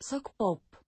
Sok pop.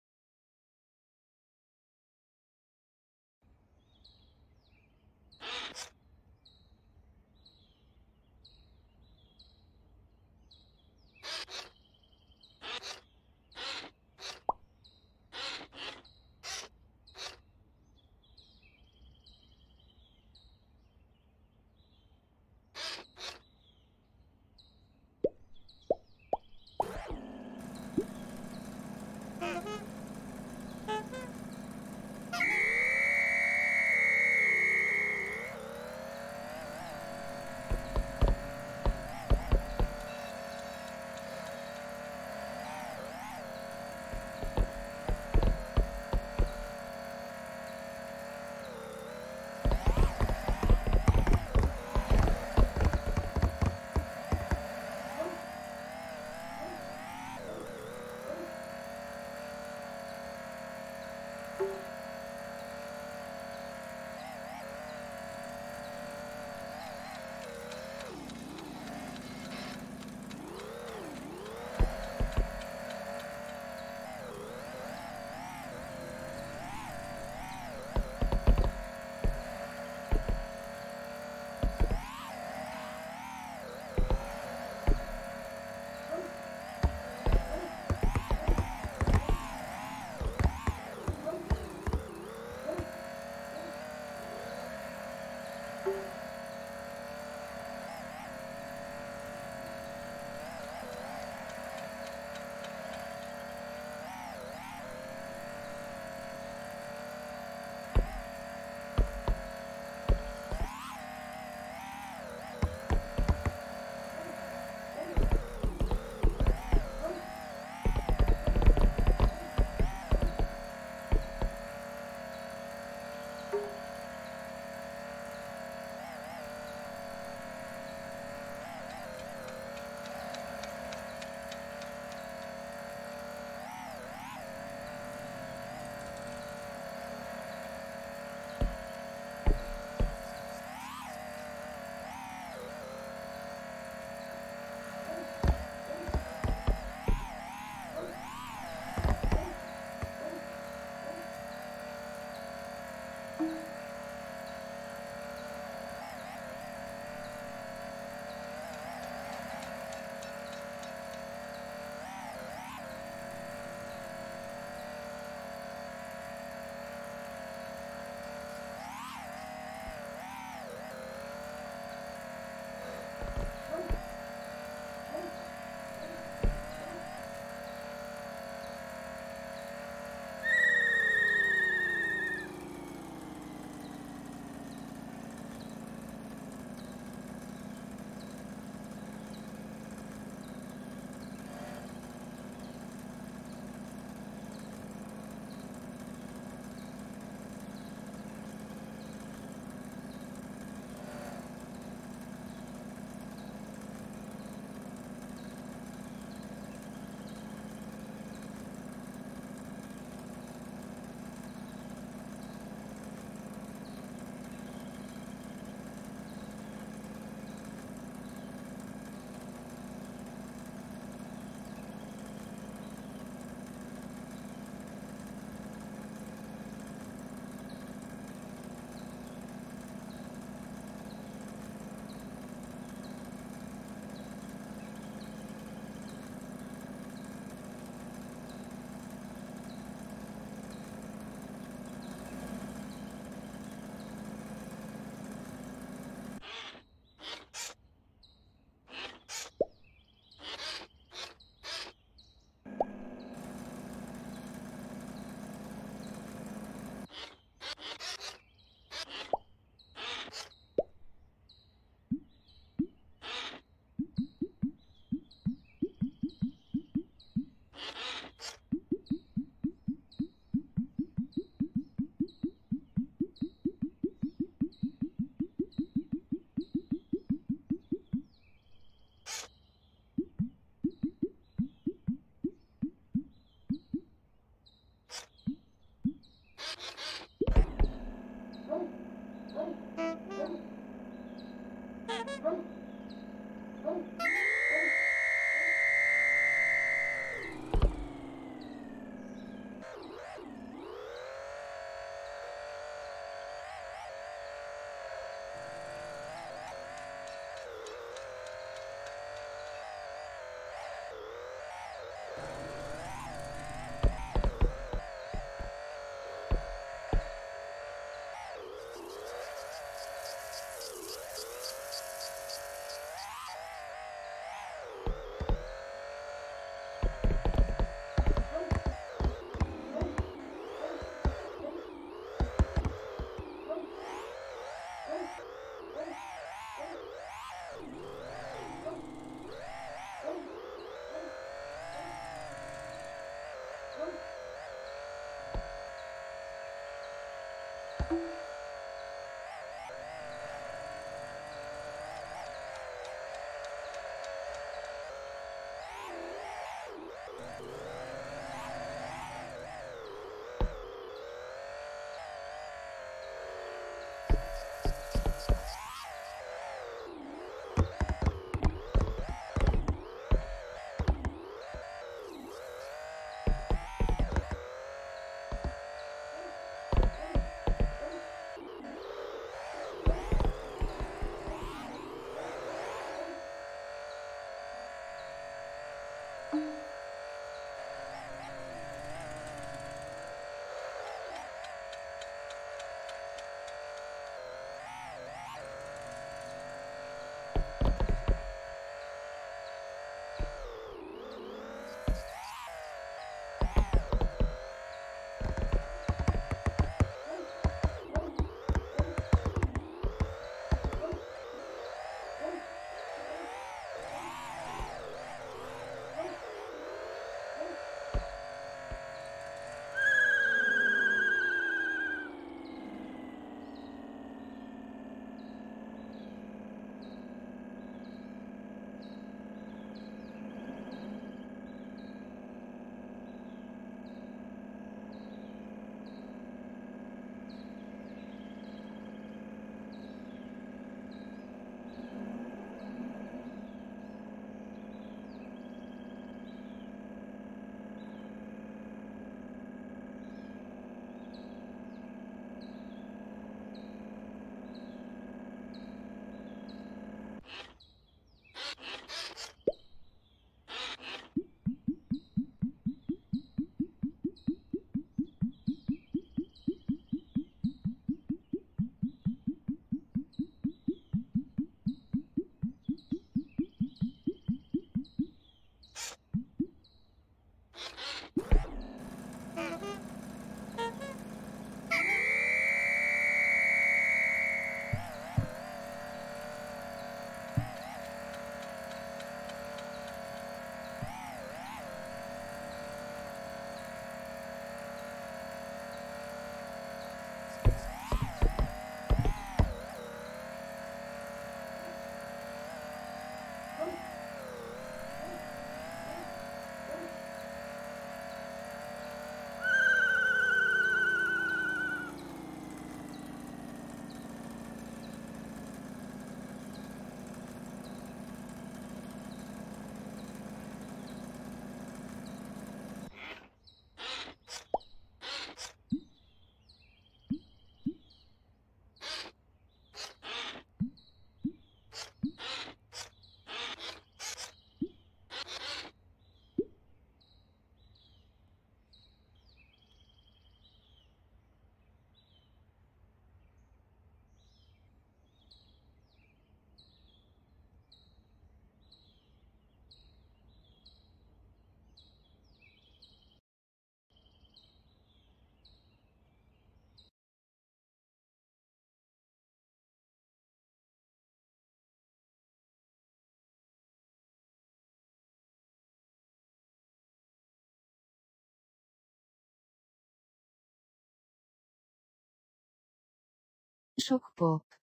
Schockpop. Thank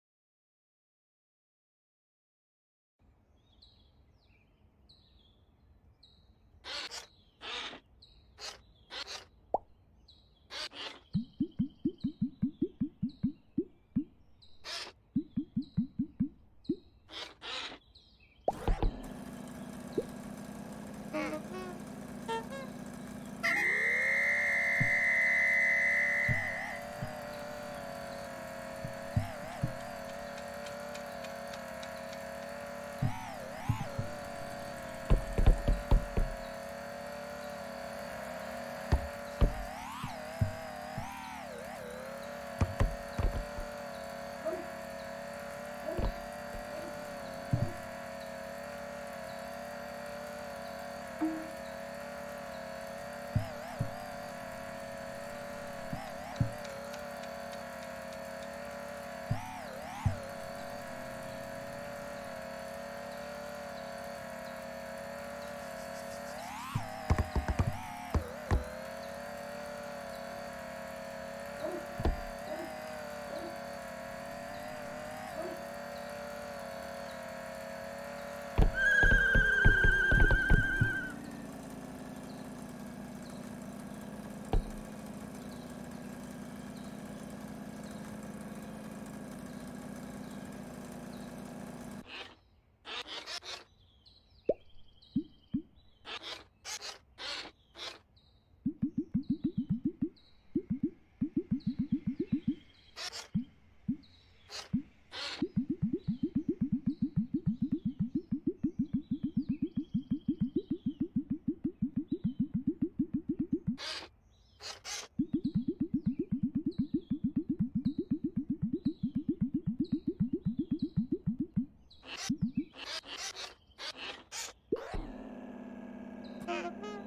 you.